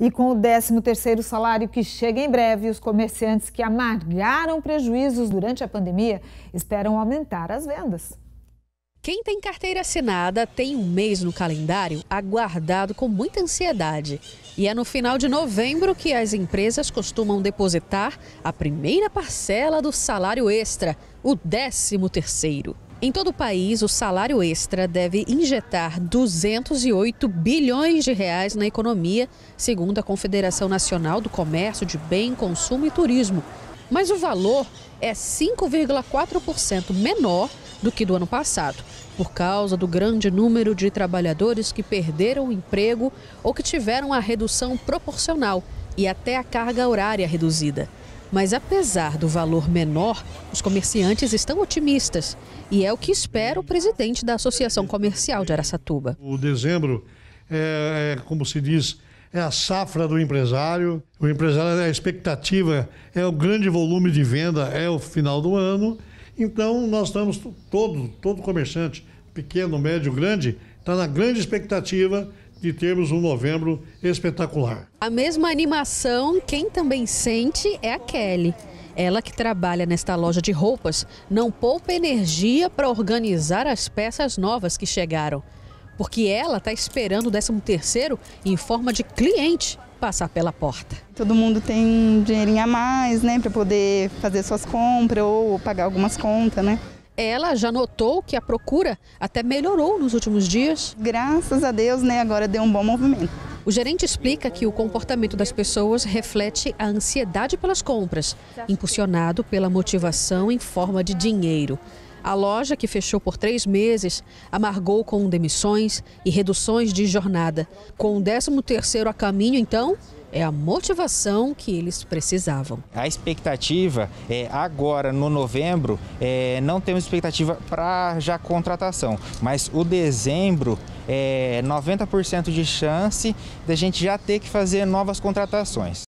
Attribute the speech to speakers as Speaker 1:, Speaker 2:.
Speaker 1: E com o 13º salário que chega em breve, os comerciantes que amargaram prejuízos durante a pandemia esperam aumentar as vendas.
Speaker 2: Quem tem carteira assinada tem um mês no calendário aguardado com muita ansiedade. E é no final de novembro que as empresas costumam depositar a primeira parcela do salário extra, o 13º. Em todo o país, o salário extra deve injetar 208 bilhões de reais na economia, segundo a Confederação Nacional do Comércio de Bem, Consumo e Turismo. Mas o valor é 5,4% menor do que do ano passado, por causa do grande número de trabalhadores que perderam o emprego ou que tiveram a redução proporcional e até a carga horária reduzida. Mas apesar do valor menor, os comerciantes estão otimistas e é o que espera o presidente da Associação Comercial de Aracatuba.
Speaker 3: O dezembro é, é como se diz, é a safra do empresário. O empresário, a expectativa é o grande volume de venda, é o final do ano. Então, nós estamos, todo, todo comerciante, pequeno, médio, grande, está na grande expectativa de termos um novembro espetacular.
Speaker 2: A mesma animação, quem também sente é a Kelly. Ela que trabalha nesta loja de roupas não poupa energia para organizar as peças novas que chegaram. Porque ela está esperando o 13 terceiro em forma de cliente passar pela porta.
Speaker 4: Todo mundo tem um dinheirinho a mais, né, para poder fazer suas compras ou pagar algumas contas, né?
Speaker 2: Ela já notou que a procura até melhorou nos últimos dias.
Speaker 4: Graças a Deus, né, agora deu um bom movimento.
Speaker 2: O gerente explica que o comportamento das pessoas reflete a ansiedade pelas compras, impulsionado pela motivação em forma de dinheiro. A loja, que fechou por três meses, amargou com demissões e reduções de jornada. Com o 13º a caminho, então, é a motivação que eles precisavam.
Speaker 5: A expectativa é agora no novembro, é, não temos expectativa para já contratação, mas o dezembro é 90% de chance da gente já ter que fazer novas contratações.